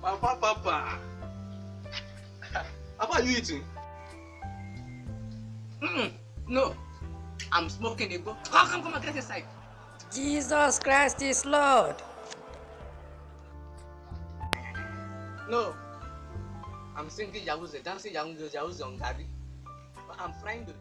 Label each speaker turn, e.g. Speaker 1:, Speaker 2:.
Speaker 1: Papa, Papa. How are you eating?
Speaker 2: Mm, No, I'm smoking a go. Come, come, come and get inside.
Speaker 3: Jesus Christ is Lord.
Speaker 2: No, I'm singing Yahoo, dancing Yahoo, Yahoo on Gary. But I'm frying the.